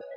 you